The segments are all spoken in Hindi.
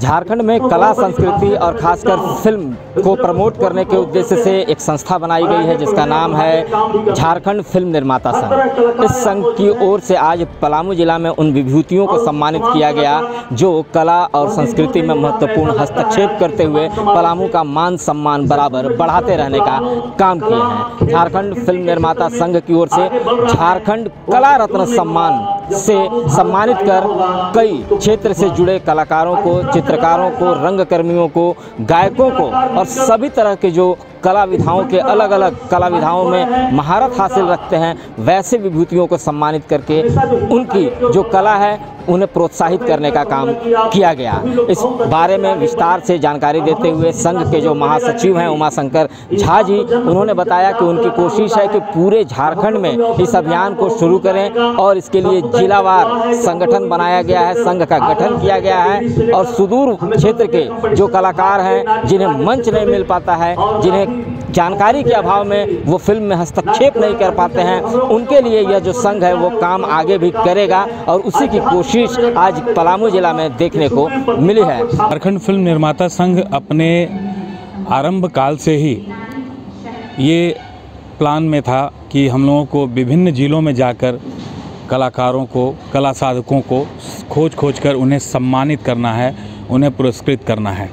झारखंड में कला, संस्कृति और खासकर फ़िल्म को प्रमोट करने के उद्देश्य से एक संस्था बनाई गई है, जिसका नाम है झारखंड फ़िल्म निर्माता संघ। इस संघ की ओर से आज पलामू जिला में उन विभूतियों को सम्मानित किया गया, जो कला और संस्कृति में महत्वपूर्ण हस्तक्षेप करते हुए पलामू का मान सम्मान बराबर बढ़ाते रहने का काम किया है। झारखंड फ़िल्म निर्माता संघ की ओर से झारखंड कला रत्न सम्मान से सम्मानित कर कई क्षेत्र से जुड़े कलाकारों को, चित्रकारों को, रंगकर्मियों को, गायकों को और सभी तरह के जो कला विधाओं के अलग अलग कला विधाओं में महारत हासिल रखते हैं, वैसे विभूतियों को सम्मानित करके उनकी जो कला है उन्हें प्रोत्साहित करने का काम किया गया। इस बारे में विस्तार से जानकारी देते हुए संघ के जो महासचिव हैं उमाशंकर झा जी, उन्होंने बताया कि उनकी कोशिश है कि पूरे झारखंड में इस अभियान को शुरू करें और इसके लिए जिलावार संगठन बनाया गया है, संघ का गठन किया गया है और सुदूर क्षेत्र के जो कलाकार हैं, जिन्हें मंच नहीं मिल पाता है, जिन्हें जानकारी के अभाव में वो फ़िल्म में हस्तक्षेप नहीं कर पाते हैं, उनके लिए यह जो संघ है वो काम आगे भी करेगा और उसी की कोशिश आज पलामू जिला में देखने को मिली है। झारखंड फ़िल्म निर्माता संघ अपने आरंभ काल से ही ये प्लान में था कि हम लोगों को विभिन्न जिलों में जाकर कलाकारों को, कला साधकों को खोज खोज कर उन्हें सम्मानित करना है, उन्हें पुरस्कृत करना है।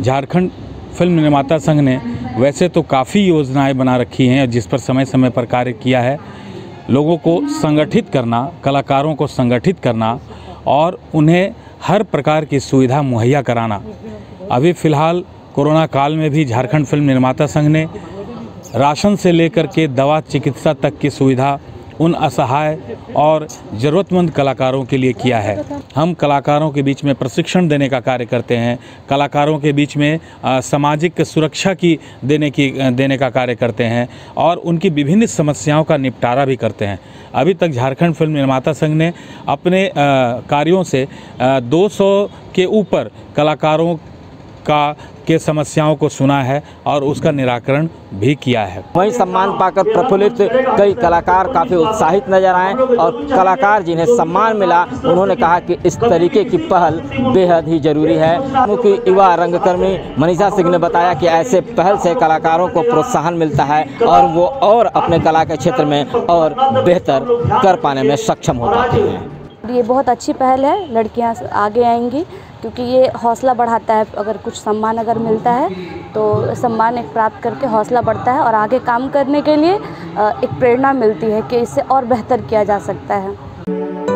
झारखंड फ़िल्म निर्माता संघ ने वैसे तो काफ़ी योजनाएँ बना रखी हैं जिस पर समय समय पर कार्य किया है लोगों को संगठित करना, कलाकारों को संगठित करना और उन्हें हर प्रकार की सुविधा मुहैया कराना। अभी फ़िलहाल कोरोना काल में भी झारखंड फ़िल्म निर्माता संघ ने राशन से लेकर के दवा चिकित्सा तक की सुविधा उन असहाय और ज़रूरतमंद कलाकारों के लिए किया है। हम कलाकारों के बीच में प्रशिक्षण देने का कार्य करते हैं। कलाकारों के बीच में सामाजिक सुरक्षा की देने की देने का कार्य करते हैं और उनकी विभिन्न समस्याओं का निपटारा भी करते हैं। अभी तक झारखंड फ़िल्म निर्माता संघ ने अपने कार्यों से अ, 200 के ऊपर कलाकारों का के समस्याओं को सुना है और उसका निराकरण भी किया है। वहीं सम्मान पाकर प्रफुल्लित कई कलाकार काफ़ी उत्साहित नज़र आए और कलाकार जिन्हें सम्मान मिला, उन्होंने कहा कि इस तरीके की पहल बेहद ही ज़रूरी है। मुख्य युवा रंगकर्मी मनीषा सिंह ने बताया कि ऐसे पहल से कलाकारों को प्रोत्साहन मिलता है और वो और अपने कला के क्षेत्र में और बेहतर कर पाने में सक्षम हो पाते हैं। ये बहुत अच्छी पहल है, लड़कियाँ आगे आएँगी, क्योंकि ये हौसला बढ़ाता है, अगर कुछ सम्मान अगर मिलता है तो सम्मान एक प्राप्त करके हौसला बढ़ता है और आगे काम करने के लिए एक प्रेरणा मिलती है कि इससे और बेहतर किया जा सकता है।